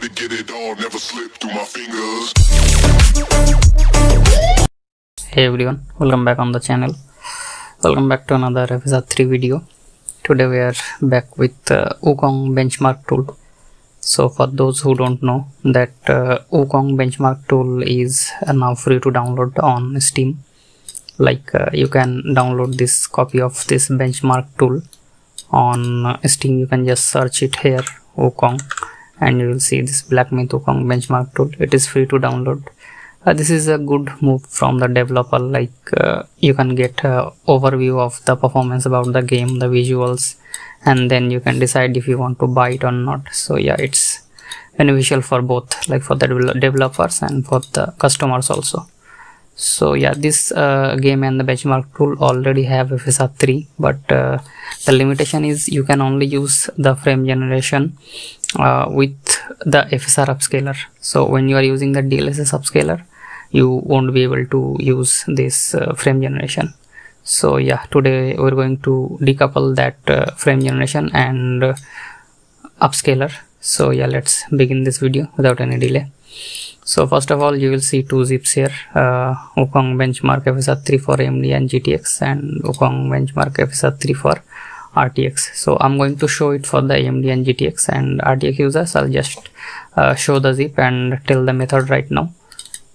To get it never slip through my fingers. hey everyone welcome back on the channel. Welcome back to another episode 3 video. Today we are back with uh, wukong benchmark tool. So for those who don't know that uh, wukong benchmark tool is uh, now free to download on steam. Like uh, you can download this copy of this benchmark tool on uh, steam. You can just search it here wukong and you will see this black myth wukong benchmark tool. It is free to download. Uh, this is a good move from the developer like uh, you can get a overview of the performance about the game the visuals and then you can decide if you want to buy it or not. So yeah it's beneficial for both like for the developers and for the customers also. So yeah this uh, game and the benchmark tool already have FSR 3 but uh, the limitation is you can only use the frame generation uh, with the FSR upscaler. So when you are using the DLSS upscaler you won't be able to use this uh, frame generation. So yeah today we're going to decouple that uh, frame generation and uh, upscaler. So yeah let's begin this video without any delay. So first of all you will see two zips here uh, Wukong benchmark FSR 3 for AMD and GTX and Wukong benchmark FSR 3 for RTX so I'm going to show it for the AMD and GTX and RTX users. I'll just uh, show the zip and tell the method right now.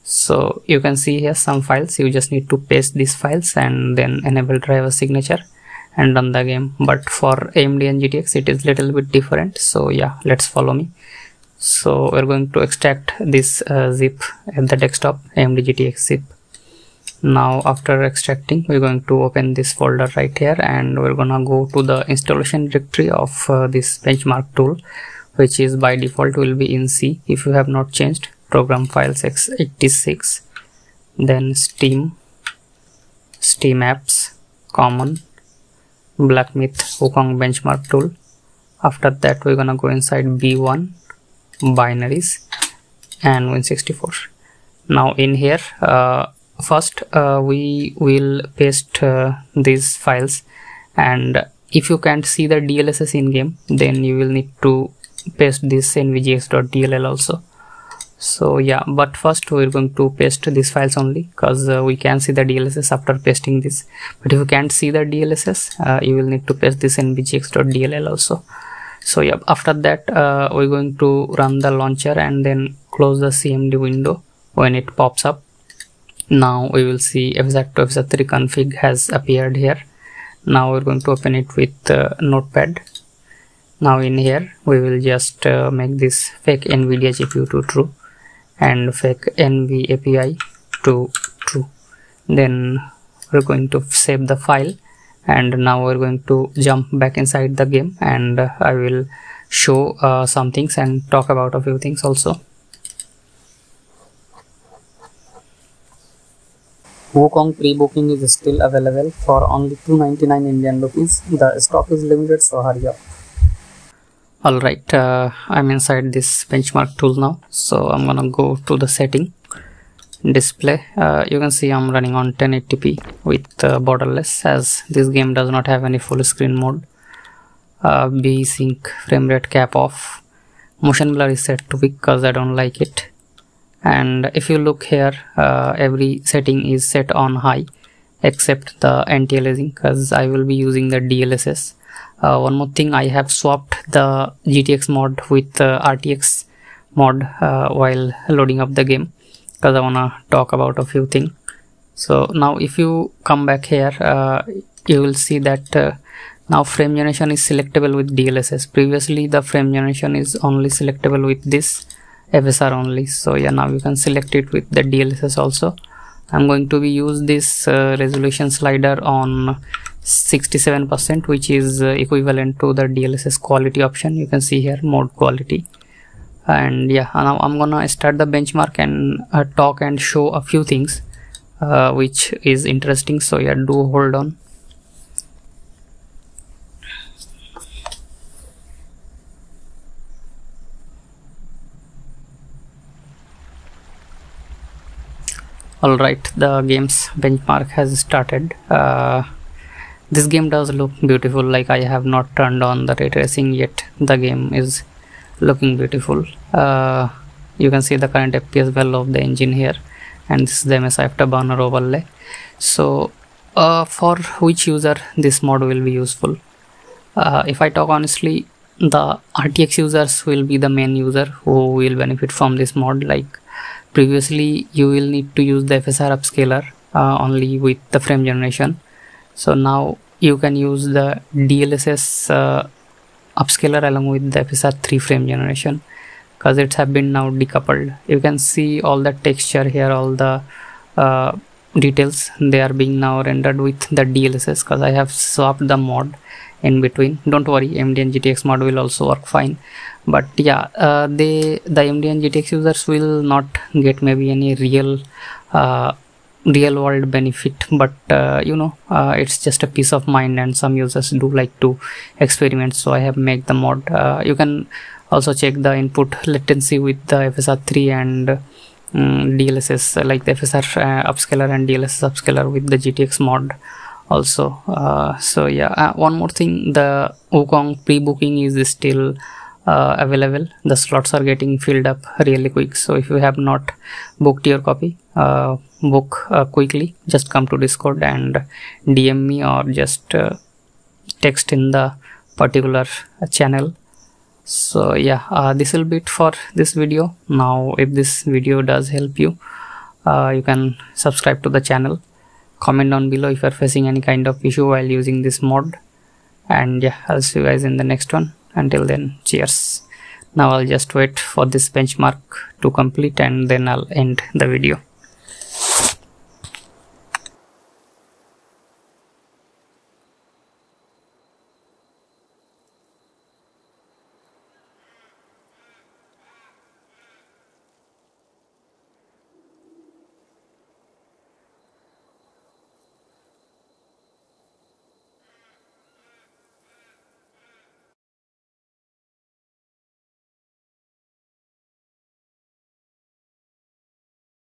So you can see here some files. You just need to paste these files and then enable driver signature and run the game. But for AMD and GTX it is little bit different. So yeah let's follow me. So we're going to extract this uh, zip at the desktop AMD GTX zip now after extracting we're going to open this folder right here and we're gonna go to the installation directory of uh, this benchmark tool which is by default will be in C. If you have not changed program files x86 then steam steam apps common myth wukong benchmark tool. After that we're gonna go inside b1 binaries and win64 now in here uh, first uh, we will paste uh, these files. And if you can't see the dlss in game then you will need to paste this nvngx.dll also. So yeah but first we're going to paste these files only because uh, we can see the dlss after pasting this. But if you can't see the dlss uh, you will need to paste this nvngx.dll also. So yeah after that uh, we're going to run the launcher and then close the cmd window when it pops up now we will see fsr2 fsr3 config has appeared here. Now we're going to open it with uh, notepad. Now in here we will just uh, make this fake nvidia gpu to true and fake nv api to true. Then we're going to save the file and now we're going to jump back inside the game and uh, i will show uh, some things and talk about a few things also Wukong pre-booking is still available for only 299 Indian rupees. The stock is limited, so hurry up. Alright, uh, I'm inside this benchmark tool now. So I'm gonna go to the setting display. Uh, you can see I'm running on 1080p with uh, borderless as this game does not have any full screen mode. Uh, V sync frame rate cap off. Motion blur is set to because I don't like it and if you look here uh, every setting is set on high except the anti-aliasing because I will be using the DLSS uh, one more thing I have swapped the GTX mod with uh, RTX mod uh, while loading up the game because I wanna talk about a few things so now if you come back here uh, you will see that uh, now frame generation is selectable with DLSS previously the frame generation is only selectable with this FSR only so yeah now you can select it with the DLSS also. I'm going to be use this uh, resolution slider on 67% which is uh, equivalent to the DLSS quality option. You can see here mode quality. And yeah now I'm gonna start the benchmark and uh, talk and show a few things uh, which is interesting. So yeah do hold on alright the game's benchmark has started. Uh, this game does look beautiful. Like I have not turned on the ray tracing yet. The game is looking beautiful. Uh, you can see the current fps value of the engine here. And this is the msi afterburner overlay. So uh, for which user this mod will be useful? Uh, if i talk honestly the rtx users will be the main user who will benefit from this mod. Like previously you will need to use the fsr upscaler uh, only with the frame generation. So now you can use the dlss uh, upscaler along with the fsr3 frame generation because it have been now decoupled. You can see all the texture here all the uh, details. They are being now rendered with the DLSS because I have swapped the mod in between. Don't worry AMD and GTX mod will also work fine. But yeah uh, they the AMD and GTX users will not get maybe any real uh, real world benefit. But uh, you know uh, it's just a peace of mind and some users do like to experiment. So I have made the mod. Uh, you can also check the input latency with the FSR3 and um, DLSS like the FSR uh, upscaler and DLSS upscaler with the GTX mod also. Uh, so yeah. Uh, one more thing. The Wukong pre-booking is still uh, available. The slots are getting filled up really quick. So if you have not booked your copy uh, book uh, quickly. Just come to discord and dm me or just text in the particular channel. So yeah. Uh, this will be it for this video. Now if this video does help you uh, you can subscribe to the channel comment down below if you're facing any kind of issue while using this mod. And yeah i'll see you guys in the next one. Until then cheers. Now i'll just wait for this benchmark to complete and then i'll end the video